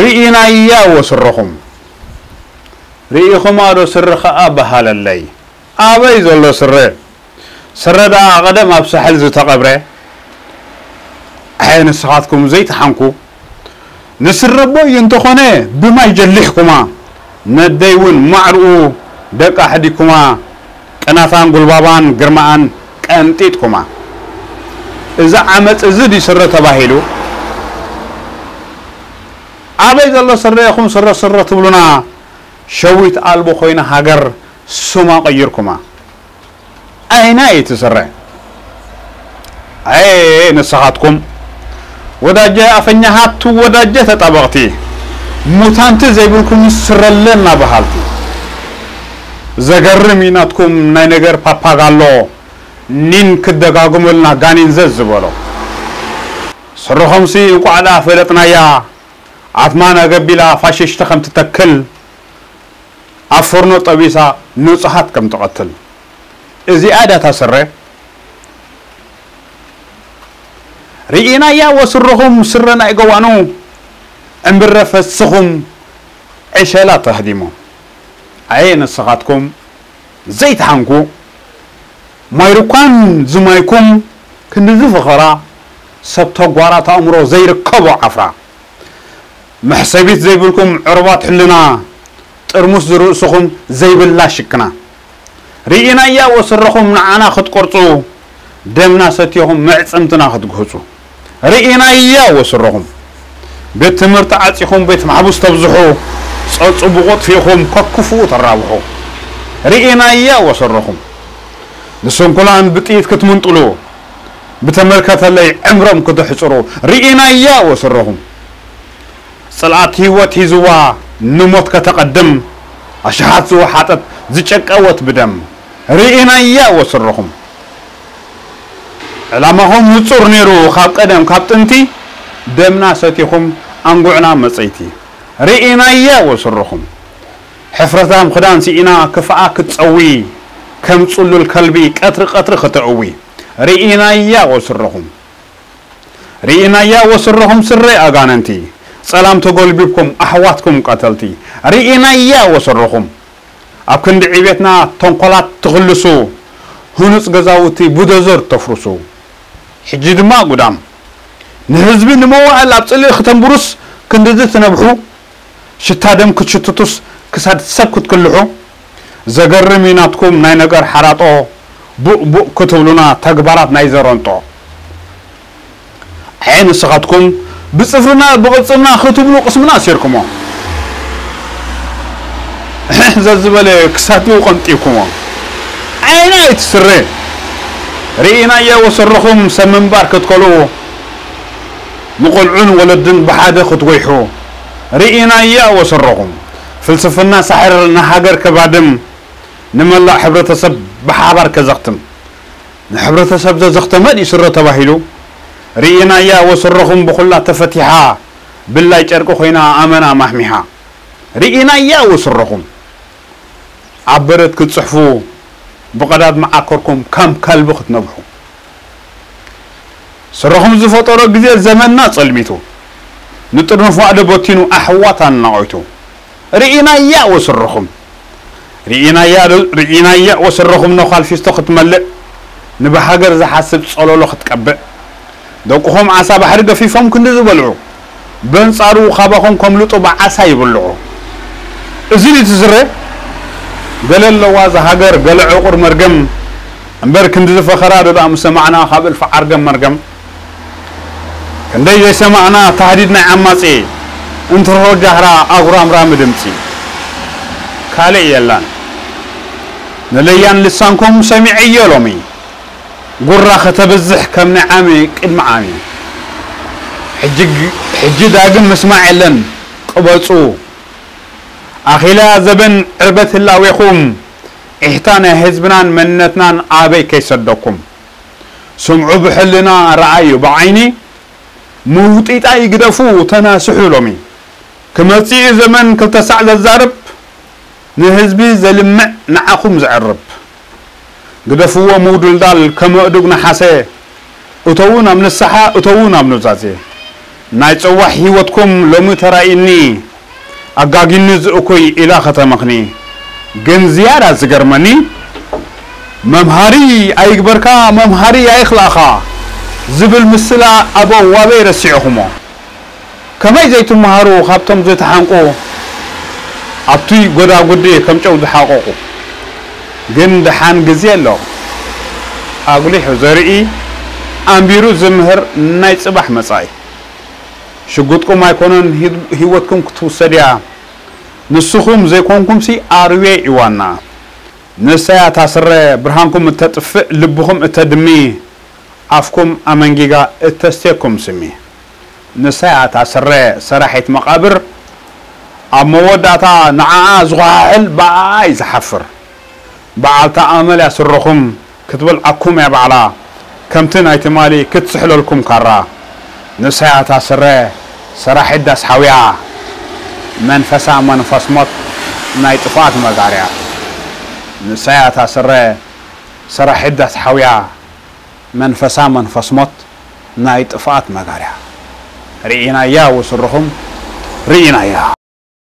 ርኢናያ ወስረኹም ርኢኹም ኣዶ ስሪ ከዓ በሃለለይ ኣበይ ዘሎ ስረ ስረ ደኣ ቀደም ኣብ ሳሕል ዝተቐብረ ኣይ ንስኻትኩም ዘይተሓንኩ ንስረ ቦይ እንተኾነ ብማይ ጀሊሕኩማ ነደይ እውን ማዕርኡ ደቂ ኣሕዲኩማ ቅናታን ጉልባባን ግርማኣን ቀንጢጥኩማ እዚ ዓመፅ እዚ ዲ ስረ ተባሂሉ ኣበይ ዘሎ ስረ ኢኹም ስረ ስረ ትብሉና ሸዊት ኣልቦ ኮይና ሃገር ስማ ቀይርኩማ ኣይና እቲ ስረ ኣይ ንስኻትኩም ወዳጀ ኣፈኛሃቱ ወዳጀ ተጣበቕቲ ሙታንቲ ዘይብልኩም ስረለና በሃልቲ ዘገርም ኢናትኩም ናይ ነገር ፓፓጋሎ ኒን ክደጋግመልና ጋኒን ዘዝ ዝበሎ ስርኾምሲ እንቋዕዳ ፈለጥናያ ዓትማና ገቢላ ፋሽሽቲ ከም ትተክል ኣብ ፍርኖ ጠቢሳ ንፁሓት ከም ትቐትል እዚኣ ዳታ ስረ ርኢናያ ወስርኹም ስረ ናይ ገዋኑ እምብረ ፈስኹም ዕሸላ ተህዲሞ ኣየ ንስኻትኩም ዘይተሓንኩ ማይርኳን ዝማይኩም ክንዲ ፍኸራ ሰብ ተጓራት ኣእምሮ ዘይርከቦ ዓፍራ محسبيت زيبلكم عربات حلنا. ترمس رؤسكم زيبل لا شكنا. رينا يا وسرخم نعنا خد قرطو دمنا ستيهم معصمتنا خد قرطو رينا يا وسرخم بيت تمرت عاتيكم بيت معبوس تبزحو. صوت بغوت فيهم ككفو ترابحو. رينا يا وسرخم نسون كلان بتيت كتمنطلو. بتمركت لي عمرهم كتحصرو رينا يا وسرخم صلات هيوت هيزوا نموت كتقدم. أشهات زوا حاتت زچقوت بدم. رئينا يا وسرهم. علمهم نصر نيرو خاب قدم خاب تنتي دمنا ستيهم أنقعنا مصيتي. رئينا يا وسرهم. حفرتهم خدان سئنا كفاء كتصوي كم صلو الكلبي قطر قطر خطعوي رئينا يا وسرهم. رئينا يا وسرهم سر أغاننتي. سلام تقولبكم أحواتكم قتلتي رئينا إياه وصرخم أبكن دعيبتنا تنقلات تغلسو هنس قزاوتي بودزر تفرسو حجي دماء قدام نهزب نموال أبصلي ختم بروس كندز تنبحو شتا دم كتشتتوس كساد سب كتكلحو زقرميناتكم ناي ناينقر حراتو بؤ بؤ كتولونا تقبارات نايزرونتو عين سغاتكم ብፅፍርና ብቕፅልና ክትብሉ ቅስምና ኣሲርኩሞ ዘዝበለ ክሳዱ ቀንጢብኩሞ ዓይና ይትስረ ርኢናየ ወሰረኹም ሰብ ምንባር ክትከሉ ንቆልዑን ወለድን ብሓደ ክትጎይሑ ርኢናያ ወሰረኹም ፍልስፍና ሳሕር ንሃገር ከባድም ንመላእ ሕብረተሰብ ብሓባር ከዘኽትም ንሕብረተሰብ ዘዘኽተመ ድዩ ስረ ተባሂሉ ርኢናያ ወሰረኹም ብኩላ ተፈቲሓ ብላይ ጨርቂ ኮይና ኣመና ማሕሚሓ ርኢናያ ወሰረኹም ኣብ በረት ክትፅሕፉ ብቐዳድ መዓከርኩም ከም ከልቢ ክትነብሑ ስረኹም ዝፈጠሮ ግዜ ዘመንና ፀልሚቱ ንጥርንፍ ዋዕደ በቲኑ ኣሕዋት ኣናቆይቱ ርኢናያ ወስረኹም ርኢናያ ወስረኹም ነኳልፊስቶ ክትመልእ ንብሃገር ዝሓስብ ፀለሎ ክትቀብእ ደቁኹም ዓሳ ባሕሪ ገፊፎም ክንዲ ዝበልዑ በንፃሩ ካባኹም ከምልጡ ብዓሳ ይብልዑ እዚ ትዝረ ገለ ኣለዋ ዝሃገር ገለ ዕቁር መርገም እምበር ክንዲ ዝፈኸራ ደዳ ምሰማዕና ካብ እልፊ ዓርገም መርገም ክንደይ ዘይሰማዕና ተሃዲድ ናይ ዓማፂ እንትርሆ ጃህራ ኣጉራምራሚ ድምፂ ካልእ የላን ንለያን ልሳንኩም ሰሚዐዮ ሎሚ ጉራ ከተበዝሕ ከም ናይ ዓሚ ቅድሚ ዓሚ ሕጂ ዳግም ምስማዕ የለን ቅበፁ ኣኺላ ዘበን ዕርበት ህላዌኹም ኢሕታ ናይ ህዝብናን መንነትናን ኣበይ ከይሰደኩም ስምዑ ብሕልና ረኣዩ ብዓይኒ ምውጢጣ ይግደፉ ተናስሑ ሎሚ ክመፂኡ ዘመን ክልተ ሳዕ ዘዛርብ ንህዝቢ ዘልምዕ ንዓኹም ዘዕርብ ግደፍዎ ምውድልዳል ከመእዱግ ነሓሰ እተው ናብ ንስሓ እተው ናብ ኑዛዜ ናይ ፀዋሕ ሂወትኩም ሎሚ ተራእኒ ኣጋጊኒ ዝእኮይ ኢላ ከተመኽኒ ግን ዝያዳ ዝገርመኒ መምሃሪ ኣይግበርካ መምሃሪ ኣይኽላእኻ ዝብል ምስላ ኣቦ ዋበይ ረሲዕኹሞ ከመይ ዘይትመሃሩ ካብቶም ዝተሓንቁ ኣብቲ ጎዳጉዲ ከም ጨው ዝሓቆቁ ግን ድሓን ግዜ ኣሎ ኣጉሊሑ ዘርኢ ኣንቢሩ ዝምህር ናይ ፅባሕ መጻኢ ሽጉጥኩም ኣይኮነን ሂወትኩም ክትውሰድ እያ ንስኹም ዘይኮንኩምሲ ኣርዌ ይዋና ንሳያ ታስረ ብርሃንኩም እተጥፍእ ልብኹም እተድሚ ኣፍኩም ኣመንጊጋ እተስትየኩም ስሚ ንሳያ ታስረ ሰራሒት መቃብር ኣብ መወዳእታ ንዓዓ ዝጓሕል በኣይ ዝሓፍር በዓልታ ኣመል ያስረኹም ክትብል ዓኩም እያ ባዕላ ከምቲ ናይ ትማሊ ክትስሕለልኩም ካራ ንሳያ ታስረ ሰራሒት ዳስ ሓውያ መንፈሳ መንፈስ ሞት ናይ ጥፋት መጋርያ ንሳያ ታስረ ሰራሒት ዳስ ሓውያ መንፈሳ መንፈስ ሞት ናይ ጥፋት መጋርያ ርኢናያ ወስርኹም ርኢናያ